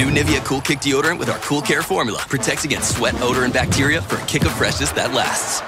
New Nivea Cool Kick deodorant with our Cool Care formula protects against sweat, odor, and bacteria for a kick of freshness that lasts.